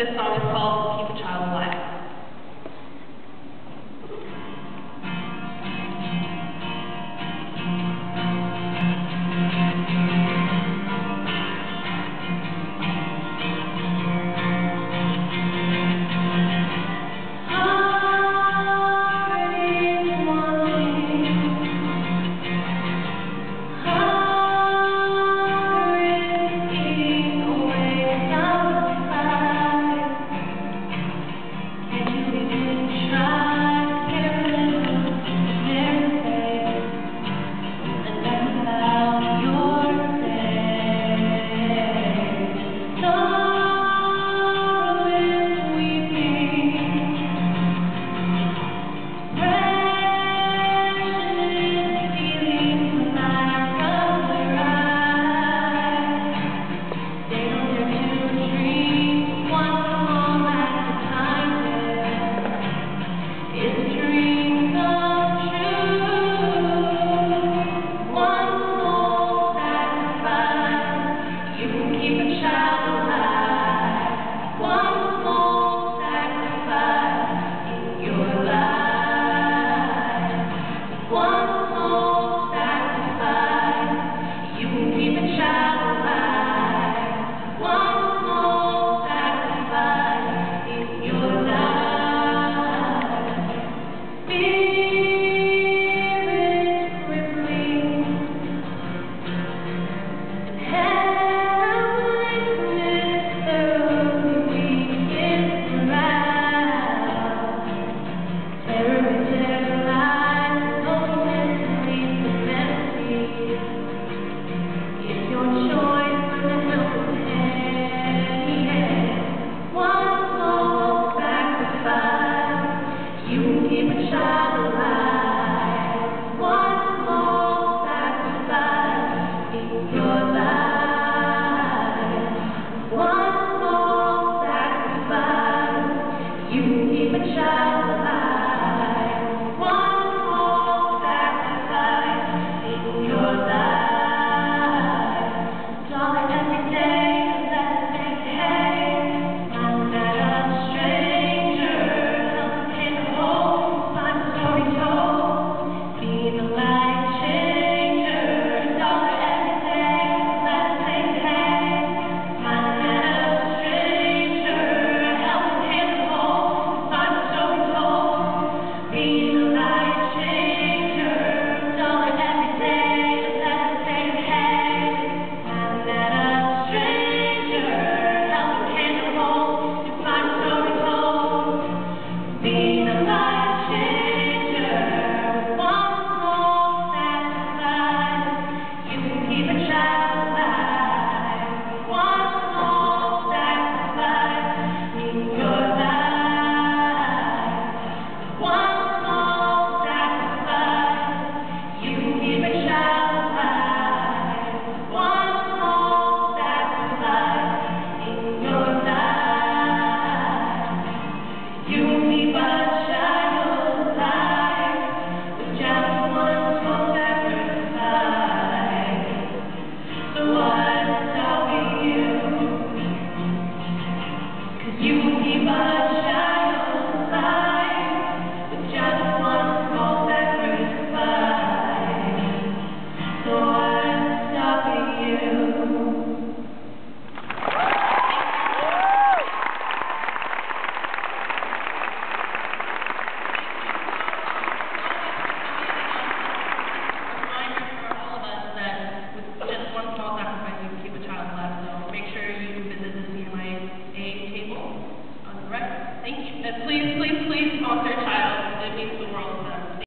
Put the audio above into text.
This song is called Keep a Child Alive. Thank